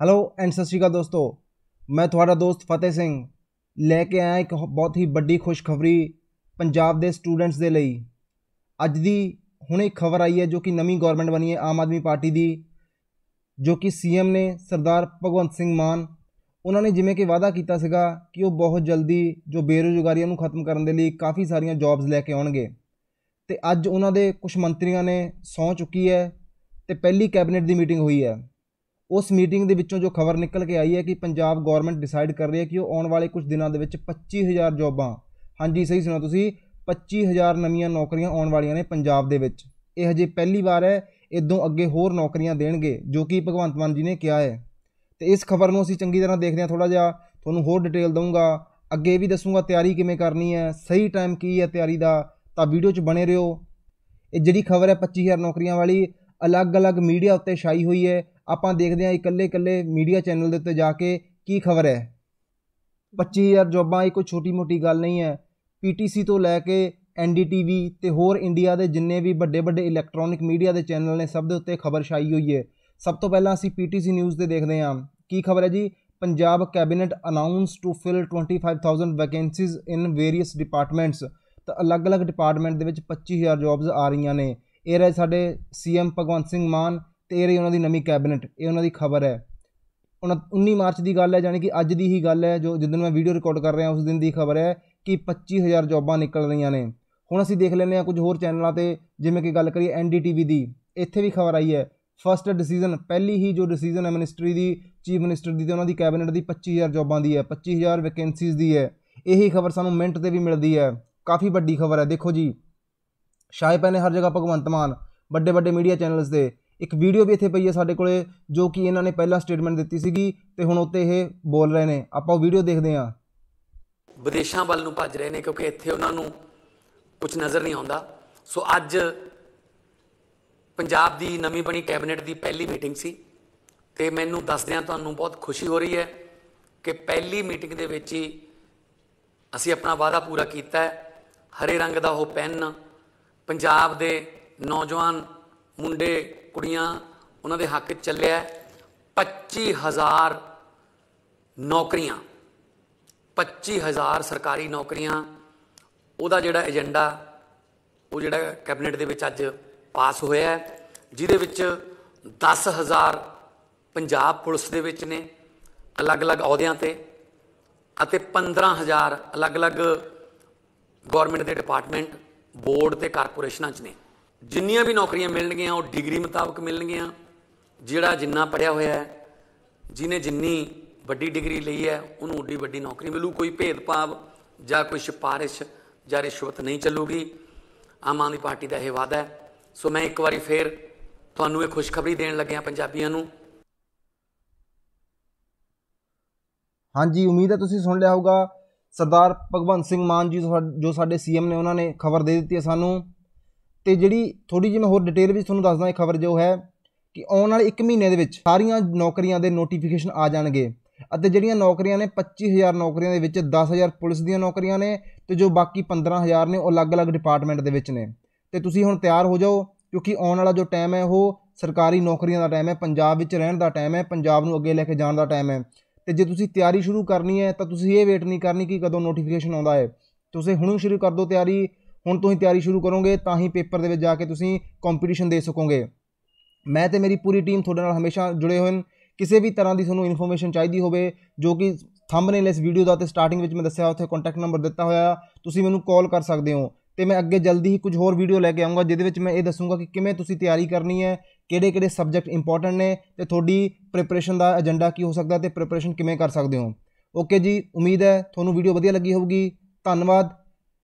Hello and ਸਤਿ ਸ਼੍ਰੀ ਅਕਾਲ ਦੋਸਤੋ। ਮੈਂ ਤੁਹਾਡਾ ਦੋਸਤ ਫਤਿਹ ਸਿੰਘ। ਲੈ ਕੇ ਆਇਆ ਇੱਕ ਬਹੁਤ ਹੀ ਵੱਡੀ ਖੁਸ਼ਖਬਰੀ ਪੰਜਾਬ ਦੇ ਸਟੂਡੈਂਟਸ ਦੇ ਲਈ। ਅੱਜ ਦੀ ਹੁਣੇ ਇੱਕ ਖਬਰ ਆਈ ਹੈ ਜੋ ਕਿ ਨਵੀਂ ਗਵਰਨਮੈਂਟ ਬਣੀ ਹੈ, ਆਮ ਆਦਮੀ ਪਾਰਟੀ ਦੀ, ਜੋ ਕਿ ਸੀਐਮ ਨੇ ਸਰਦਾਰ ਭਗਵੰਤ ਸਿੰਘ ਮਾਨ। ਉਹਨਾਂ ਨੇ ਜਿਵੇਂ ਕਿ ਵਾਅਦਾ ਕੀਤਾ ਸੀਗਾ ਕਿ ਉਹ ਬਹੁਤ ਜਲਦੀ ਜੋ ਬੇਰੁਜ਼ਗਾਰੀ ਨੂੰ ਖਤਮ ਕਰਨ ਦੇ ਲਈ ਕਾਫੀ ਸਾਰੀਆਂ ਜੌਬਸ ਲੈ ਕੇ ਆਉਣਗੇ। ਤੇ ਅੱਜ ਉਹਨਾਂ ਦੇ ਕੁਝ ਮੰਤਰੀਆਂ ਨੇ ਸੌਂ ਚੁੱਕੀ ਹੈ ਤੇ ਪਹਿਲੀ ਕੈਬਨਿਟ ਦੀ ਮੀਟਿੰਗ ਹੋਈ ਹੈ। ਉਸ ਮੀਟਿੰਗ ਦੇ ਵਿੱਚੋਂ ਜੋ ਖਬਰ ਨਿਕਲ ਕੇ ਆਈ ਹੈ ਕਿ ਪੰਜਾਬ ਗਵਰਨਮੈਂਟ ਡਿਸਾਈਡ ਕਰ ਰਹੀ ਹੈ ਕਿ ਉਹ ਆਉਣ ਵਾਲੇ ਕੁਝ ਦਿਨਾਂ ਦੇ ਵਿੱਚ 25000 ਜੌਬਾਂ, ਹਾਂਜੀ ਸਹੀ ਸੁਣੋ ਤੁਸੀਂ 25000 ਨਵੀਆਂ ਨੌਕਰੀਆਂ ਆਉਣ ਵਾਲੀਆਂ ਨੇ ਪੰਜਾਬ ਦੇ ਵਿੱਚ। ਇਹ ਹਜੇ ਪਹਿਲੀ ਵਾਰ ਹੈ, ਇਦੋਂ ਅੱਗੇ ਹੋਰ ਨੌਕਰੀਆਂ ਦੇਣਗੇ, ਜੋ ਕਿ ਭਗਵੰਤ ਮਾਨ ਜੀ ਨੇ ਕਿਹਾ ਹੈ। ਤੇ ਇਸ ਖਬਰ ਨੂੰ ਅਸੀਂ ਚੰਗੀ ਤਰ੍ਹਾਂ ਦੇਖਦੇ ਹਾਂ ਥੋੜਾ ਜਿਹਾ, ਤੁਹਾਨੂੰ ਹੋਰ ਡਿਟੇਲ ਦਊਂਗਾ, ਅੱਗੇ ਵੀ ਦੱਸੂਗਾ ਤਿਆਰੀ ਕਿਵੇਂ ਕਰਨੀ ਹੈ, ਸਹੀ ਟਾਈਮ ਕੀ ਹੈ ਤਿਆਰੀ ਦਾ, ਤਾਂ ਵੀਡੀਓ 'ਚ ਬਣੇ ਰਹੋ। ਇਹ ਜਿਹੜੀ ਖਬਰ ਹੈ 25000 ਨੌਕਰੀਆਂ ਵਾਲੀ, ਅਲੱਗ-ਅਲੱਗ ਮੀਡੀਆ ਉੱਤੇ ਛਾਈ ਹੋਈ ਹੈ ਆਪਾਂ ਦੇਖਦੇ ਹਾਂ ਇਕੱਲੇ-ਇਕੱਲੇ ਮੀਡੀਆ ਚੈਨਲ ਦੇ ਉੱਤੇ ਜਾ ਕੇ ਕੀ ਖਬਰ ਹੈ। 25000 ਜੌਬਾਂ, ਇਹ ਕੋਈ ਛੋਟੀ-ਮੋਟੀ ਗੱਲ ਨਹੀਂ ਹੈ। ਪੀਟੀਸੀ ਤੋਂ ਲੈ ਕੇ ਐਨਡੀਟੀਵੀ ਤੇ ਹੋਰ ਇੰਡੀਆ ਦੇ ਜਿੰਨੇ ਵੀ ਵੱਡੇ-ਵੱਡੇ ਇਲੈਕਟ੍ਰੋਨਿਕ ਮੀਡੀਆ ਦੇ ਚੈਨਲ ਨੇ, ਸਭ ਦੇ ਉੱਤੇ ਖਬਰ ਛਾਈ ਹੋਈ ਹੈ। ਸਭ ਤੋਂ ਪਹਿਲਾਂ ਅਸੀਂ ਪੀਟੀਸੀ ਨਿਊਜ਼ ਤੇ ਦੇਖਦੇ ਹਾਂ। ਕੀ ਖਬਰ ਹੈ ਜੀ? Punjab cabinet announce to fill 25000 vacancies in various departments ਤਾਂ ਅਲੱਗ-ਅਲੱਗ ਡਿਪਾਰਟਮੈਂਟ ਦੇ ਵਿੱਚ 25000 ਜੌਬਸ ਆ ਰਹੀਆਂ ਨੇ। ਇਹ ਰਹੇ ਸਾਡੇ ਸੀਐਮ ਭਗਵੰਤ ਸਿੰਘ ਮਾਨ ਅਤੇ ਇਹ ਰਹੀ ਉਹਨਾਂ ਦੀ ਨਵੀਂ ਕੈਬਨਿਟ, ਇਹ ਉਹਨਾਂ ਦੀ ਖਬਰ ਹੈ। 19 ਮਾਰਚ ਦੀ ਗੱਲ ਹੈ ਯਾਨੀ ਕਿ ਅੱਜ ਦੀ ਹੀ ਗੱਲ ਹੈ, ਜੋ ਜਿੱਦਣ ਮੈਂ ਵੀਡੀਓ ਰਿਕਾਰਡ ਕਰ ਰਿਹਾ, ਉਸ ਦਿਨ ਦੀ ਖਬਰ ਹੈ ਕਿ 25000 ਜੌਬਾਂ ਨਿਕਲ ਰਹੀਆਂ ਨੇ। ਹੁਣ ਅਸੀਂ ਦੇਖ ਲੈਂਦੇ ਹਾਂ ਕੁਝ ਹੋਰ ਚੈਨਲਾਂ ਤੇ, ਜਿਵੇਂ ਕਿ ਗੱਲ ਕਰੀਏ ਐਨਡੀਟੀਵੀ ਦੀ, ਇੱਥੇ ਵੀ ਖਬਰ ਆਈ ਹੈ। ਫਸਟ ਡਿਸੀਜਨ ਪਹਿਲੀ ਹੀ ਜੋ ਡਿਸੀਜਨ ਹੈ ਮਿਨਿਸਟਰੀ ਦੀ ਚੀਫ ਮਿਨਿਸਟਰ ਦੀ ਤੇ ਉਹਨਾਂ ਦੀ ਕੈਬਨਿਟ ਦੀ 25000 ਜੌਬਾਂ ਦੀ ਹੈ 25000 ਵੈਕੈਂਸੀਜ਼ ਦੀ ਹੈ। ਇਹੀ ਖਬਰ ਸਾਨੂੰ ਮਿੰਟ ਤੇ ਵੀ ਮਿਲਦੀ ਹੈ। ਕਾਫੀ ਵੱਡੀ ਖਬਰ ਹੈ। ਦੇਖੋ ਜੀ ਸ਼ਾਇਦ ਪੈ ਹਰ ਜਗ੍ਹਾ ਭਗਵੰਤ ਮਾਨ ਵੱਡੇ ਵੱਡੇ ਮੀਡੀਆ ਚੈਨਲਸ ਦੇ ਇੱਕ ਵੀਡੀਓ ਵੀ ਇੱਥੇ ਪਈ ਹੈ ਸਾਡੇ ਕੋਲੇ, ਜੋ ਕਿ ਇਹਨਾਂ ਨੇ ਪਹਿਲਾਂ ਸਟੇਟਮੈਂਟ ਦਿੱਤੀ ਸੀਗੀ ਤੇ ਹੁਣ ਉੱਤੇ ਇਹ ਬੋਲ ਰਹੇ ਨੇ। ਆਪਾਂ ਉਹ ਵੀਡੀਓ ਦੇਖਦੇ ਹਾਂ। ਵਿਦੇਸ਼ਾਂ ਵੱਲ ਨੂੰ ਭੱਜ ਰਹੇ ਨੇ ਕਿਉਂਕਿ ਇੱਥੇ ਉਹਨਾਂ ਨੂੰ ਕੁਝ ਨਜ਼ਰ ਨਹੀਂ ਆਉਂਦਾ। ਸੋ ਅੱਜ ਪੰਜਾਬ ਦੀ ਨਵੀਂ ਬਣੀ ਕੈਬਨਿਟ ਦੀ ਪਹਿਲੀ ਮੀਟਿੰਗ ਸੀ ਤੇ ਮੈਨੂੰ ਦੱਸਦਿਆਂ ਤੁਹਾਨੂੰ ਬਹੁਤ ਖੁਸ਼ੀ ਹੋ ਰਹੀ ਹੈ ਕਿ ਪਹਿਲੀ ਮੀਟਿੰਗ ਦੇ ਵਿੱਚ ਹੀ ਅਸੀਂ ਆਪਣਾ ਵਾਅਦਾ ਪੂਰਾ ਕੀਤਾ ਹੈ। ਹਰੇ ਰੰਗ ਦਾ ਉਹ ਪੈਨ ਪੰਜਾਬ ਦੇ ਨੌਜਵਾਨ ਮੁੰਡੇ, ਕੁੜੀਆਂ, ਉਹਨਾਂ ਦੇ ਹੱਕ 'ਚ ਚੱਲਿਆ 25000 ਨੌਕਰੀਆਂ 25000 ਸਰਕਾਰੀ ਨੌਕਰੀਆਂ। ਉਹਦਾ ਜਿਹੜਾ ਏਜੰਡਾ, ਉਹ ਜਿਹੜਾ ਕੈਬਨਿਟ ਦੇ ਵਿੱਚ ਅੱਜ ਪਾਸ ਹੋਇਆ ਜਿਹਦੇ ਵਿੱਚ 10000 ਪੰਜਾਬ ਪੁਲਿਸ ਦੇ ਵਿੱਚ ਨੇ, ਅਲੱਗ-ਅਲੱਗ ਅਹੁਦਿਆਂ ਤੇ ਅਤੇ 15000 ਅਲੱਗ-ਅਲੱਗ ਗਵਰਨਮੈਂਟ ਦੇ ਡਿਪਾਰਟਮੈਂਟ ਬੋਰਡ ਤੇ ਕਾਰਪੋਰੇਸ਼ਨਾਂ 'ਚ ਨੇ। ਜਿੰਨੀਆਂ ਵੀ ਨੌਕਰੀਆਂ ਮਿਲਣਗੀਆਂ, ਉਹ ਡਿਗਰੀ ਮੁਤਾਬਕ ਮਿਲਣਗੀਆਂ। ਜਿਹੜਾ ਜਿੰਨਾ ਪੜਿਆ ਹੋਇਆ ਹੈ ਜਿਨੇ ਜਿੰਨੀ ਵੱਡੀ ਡਿਗਰੀ ਲਈ ਹੈ, ਉਹਨੂੰ ਓਡੀ ਵੱਡੀ ਨੌਕਰੀ ਮਿਲੂ। ਕੋਈ ਭੇਦਭਾਵ ਜਾਂ ਕੋਈ ਸਿਫਾਰਿਸ਼ ਜਾਂ ਰਿਸ਼ਵਤ ਨਹੀਂ ਚੱਲੂਗੀ। ਆਮ ਆਦਮੀ ਪਾਰਟੀ ਦਾ ਇਹ ਵਾਅਦਾ ਹੈ। ਸੋ ਮੈਂ ਇੱਕ ਵਾਰੀ ਫੇਰ ਤੁਹਾਨੂੰ ਇਹ ਖੁਸ਼ਖਬਰੀ ਦੇਣ ਲੱਗਿਆ ਪੰਜਾਬੀਆਂ ਨੂੰ। ਹਾਂਜੀ, ਉਮੀਦ ਹੈ ਤੁਸੀਂ ਸੁਣ ਲਿਆ ਹੋਊਗਾ। ਸਰਦਾਰ ਭਗਵੰਤ ਸਿੰਘ ਮਾਨ ਜੀ, ਜੋ ਸਾਡੇ ਸੀਐਮ ਨੇ, ਉਹਨਾਂ ਨੇ ਖਬਰ ਦੇ ਦਿੱਤੀ ਹੈ ਸਾਨੂੰ। ਤੇ ਜਿਹੜੀ ਥੋੜੀ ਜਿਹੀ ਮੈਂ ਹੋਰ ਡਿਟੇਲ ਵਿੱਚ ਤੁਹਾਨੂੰ ਦੱਸਦਾ, ਇਹ ਖਬਰ ਜੋ ਹੈ ਕਿ ਆਉਣ ਵਾਲੇ 1 ਮਹੀਨੇ ਦੇ ਵਿੱਚ ਸਾਰੀਆਂ ਨੌਕਰੀਆਂ ਦੇ ਨੋਟੀਫਿਕੇਸ਼ਨ ਆ ਜਾਣਗੇ ਅਤੇ ਜਿਹੜੀਆਂ ਨੌਕਰੀਆਂ ਨੇ 25000 ਨੌਕਰੀਆਂ ਦੇ ਵਿੱਚ 10000 ਪੁਲਿਸ ਦੀਆਂ ਨੌਕਰੀਆਂ ਨੇ ਤੇ ਜੋ ਬਾਕੀ 15000 ਨੇ ਉਹ ਅਲੱਗ-ਅਲੱਗ ਡਿਪਾਰਟਮੈਂਟ ਦੇ ਵਿੱਚ ਨੇ। ਤੇ ਤੁਸੀਂ ਹੁਣ ਤਿਆਰ ਹੋ ਜਾਓ ਕਿਉਂਕਿ ਆਉਣ ਵਾਲਾ ਜੋ ਟਾਈਮ ਹੈ ਉਹ ਸਰਕਾਰੀ ਨੌਕਰੀਆਂ ਦਾ ਟਾਈਮ ਹੈ, ਪੰਜਾਬ ਵਿੱਚ ਰਹਿਣ ਦਾ ਟਾਈਮ ਹੈ, ਪੰਜਾਬ ਨੂੰ ਅੱਗੇ ਲੈ ਕੇ ਜਾਣ ਦਾ ਟਾਈਮ ਹੈ। ਤੇ ਜੇ ਤੁਸੀਂ ਤਿਆਰੀ ਸ਼ੁਰੂ ਕਰਨੀ ਹੈ ਤਾਂ ਤੁਸੀਂ ਇਹ ਵੇਟ ਨਹੀਂ ਕਰਨੀ ਕਿ ਕਦੋਂ ਨੋਟੀਫਿਕੇਸ਼ਨ ਆਉਂਦਾ ਹੈ। ਤੁਸੀਂ ਹੁਣੇ ਸ਼ੁਰੂ ਕਰ ਦਿਓ ਤਿਆਰੀ ਹੁਣ ਤੁਸੀਂ ਤਿਆਰੀ ਸ਼ੁਰੂ ਕਰੋਗੇ, ਤਾਂ ਹੀ ਪੇਪਰ ਦੇ ਵਿੱਚ ਜਾ ਕੇ ਤੁਸੀਂ ਕੰਪੀਟੀਸ਼ਨ ਦੇ ਸਕੋਗੇ। ਮੈਂ ਤੇ ਮੇਰੀ ਪੂਰੀ ਟੀਮ ਤੁਹਾਡੇ ਨਾਲ ਹਮੇਸ਼ਾ ਜੁੜੇ ਹੋਏ ਹਨ। ਕਿਸੇ ਵੀ ਤਰ੍ਹਾਂ ਦੀ ਤੁਹਾਨੂੰ ਇਨਫੋਰਮੇਸ਼ਨ ਚਾਹੀਦੀ ਹੋਵੇ, ਜੋ ਕਿ ਥੰਬਨੇਲ ਇਸ ਵੀਡੀਓ ਦਾ ਤੇ ਸਟਾਰਟਿੰਗ ਵਿੱਚ ਮੈਂ ਦੱਸਿਆ, ਉੱਥੇ ਕੰਟੈਕਟ ਨੰਬਰ ਦਿੱਤਾ ਹੋਇਆ ਤੁਸੀਂ ਮੈਨੂੰ ਕਾਲ ਕਰ ਸਕਦੇ ਹੋ। ਤੇ ਮੈਂ ਅੱਗੇ ਜਲਦੀ ਹੀ ਕੁਝ ਹੋਰ ਵੀਡੀਓ ਲੈ ਕੇ ਆਉਂਗਾ ਜਿਹਦੇ ਵਿੱਚ ਮੈਂ ਇਹ ਦੱਸੂਗਾ ਕਿ ਕਿਵੇਂ ਤੁਸੀਂ ਤਿਆਰੀ ਕਰਨੀ ਹੈ ਕਿਹੜੇ ਕਿਹੜੇ ਸਬਜੈਕਟ ਇੰਪੋਰਟੈਂਟ ਨੇ, ਤੇ ਤੁਹਾਡੀ ਪ੍ਰੀਪਰੇਸ਼ਨ ਦਾ ਏਜੰਡਾ ਕੀ ਹੋ ਸਕਦਾ, ਤੇ ਪ੍ਰੀਪਰੇਸ਼ਨ ਕਿਵੇਂ ਕਰ ਸਕਦੇ ਹੋ। ਓਕੇ ਜੀ, ਉਮੀਦ ਹੈ ਤੁਹਾਨੂੰ ਵੀਡੀਓ ਵਧੀਆ ਲੱਗੀ ਹੋਊਗੀ। ਧੰਨਵਾਦ।